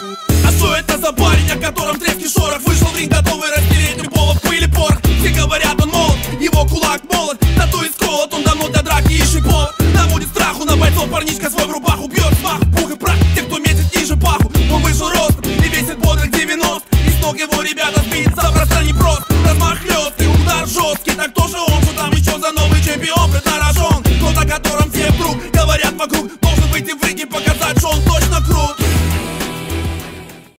А что это за парень, о котором трески шорох? Вышел в ринг, готовый растереть любого в пыли порох. Все говорят, он молод, его кулак молод Тату из колот, он давно для драки ищет повод. Наводит страху на бойцов, парнишка свой в рубаху Бьет смах, пух и прах, те, кто метит ниже паху. Он вышел ростом и весит бодрых 90 И с ног его ребята сбиться просто. Непросто Размах и удар жесткий Так тоже он, что там еще за новый чемпион Преднарожен, тот, о котором все вдруг говорят вокруг.